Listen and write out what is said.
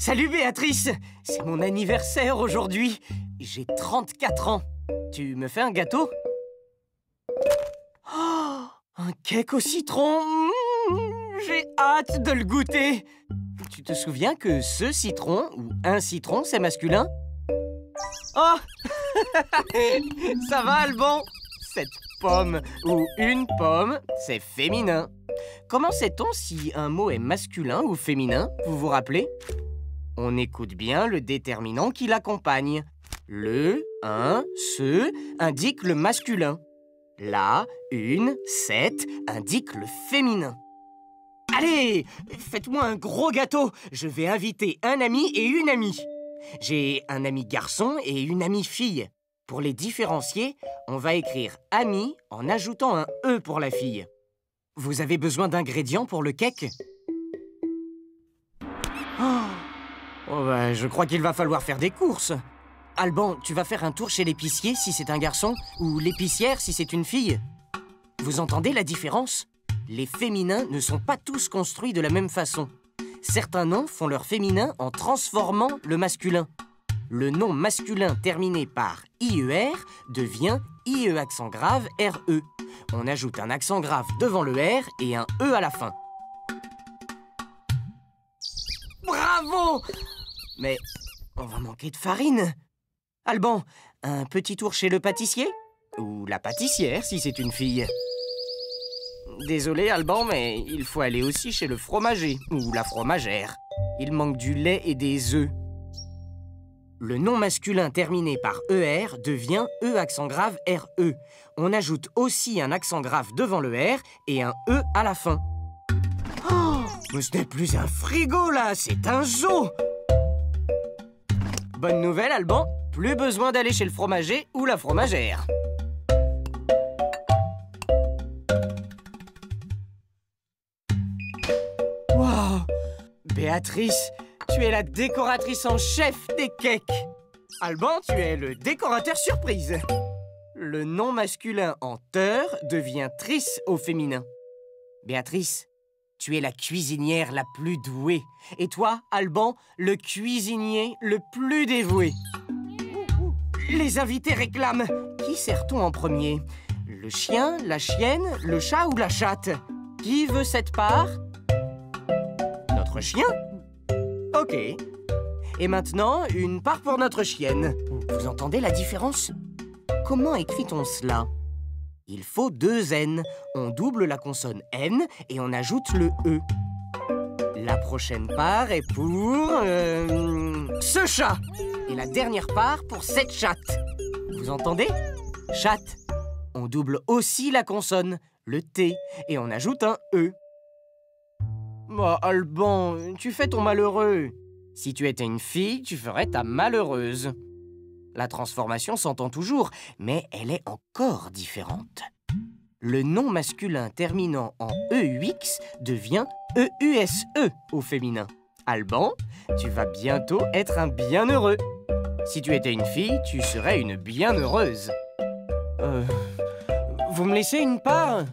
Salut Béatrice C'est mon anniversaire aujourd'hui. J'ai 34 ans. Tu me fais un gâteau? Oh Un cake au citron. Mmh, J'ai hâte de le goûter. Tu te souviens que ce citron, ou un citron, c'est masculin? Oh Ça va, Alban Cette pomme, ou une pomme, c'est féminin. Comment sait-on si un mot est masculin ou féminin, vous vous rappelez? On écoute bien le déterminant qui l'accompagne. Le, un, ce indique le masculin. La, une, cette indique le féminin. Allez, faites-moi un gros gâteau. Je vais inviter un ami et une amie. J'ai un ami garçon et une amie fille. Pour les différencier, on va écrire ami en ajoutant un E pour la fille. Vous avez besoin d'ingrédients pour le cake? Oh, Oh bah, je crois qu'il va falloir faire des courses. Alban, tu vas faire un tour chez l'épicier si c'est un garçon ou l'épicière si c'est une fille. Vous entendez la différence? Les féminins ne sont pas tous construits de la même façon. Certains noms font leur féminin en transformant le masculin. Le nom masculin terminé par IER devient IE accent grave RE. On ajoute un accent grave devant le R et un E à la fin. Bravo Mais on va manquer de farine. Alban, un petit tour chez le pâtissier? Ou la pâtissière si c'est une fille? Désolé Alban, mais il faut aller aussi chez le fromager ou la fromagère. Il manque du lait et des œufs. Le nom masculin terminé par ER devient E accent grave RE. On ajoute aussi un accent grave devant le R et un E à la fin. Oh, ce n'est plus un frigo là, c'est un zoo Bonne nouvelle Alban, plus besoin d'aller chez le fromager ou la fromagère. Wow Béatrice, tu es la décoratrice en chef des cakes. Alban, tu es le décorateur surprise. Le nom masculin en teur devient tris au féminin. Béatrice, tu es la cuisinière la plus douée. Et toi, Alban, le cuisinier le plus dévoué. Les invités réclament. Qui sert-on en premier? Le chien, la chienne, le chat ou la chatte? Qui veut cette part? Notre chien? Ok. Et maintenant, une part pour notre chienne. Vous entendez la différence? Comment écrit-on cela? Il faut deux N. On double la consonne N et on ajoute le E. La prochaine part est pour... euh, ce chat Et la dernière part pour cette chatte. Vous entendez? Chatte. On double aussi la consonne, le T, et on ajoute un E. Bah, Alban, tu fais ton malheureux. Si tu étais une fille, tu ferais ta malheureuse. La transformation s'entend toujours, mais elle est encore différente. Le nom masculin terminant en EUX devient EUSE au féminin. Alban, tu vas bientôt être un bienheureux. Si tu étais une fille, tu serais une bienheureuse. Euh, vous me laissez une part?